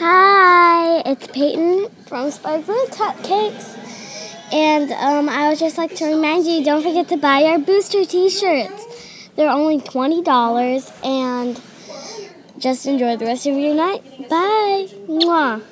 Hi, it's Peyton from Sparkling Cupcakes. And um, I would just like to remind you, don't forget to buy our booster t-shirts. They're only $20 and just enjoy the rest of your night. Bye. Mwah.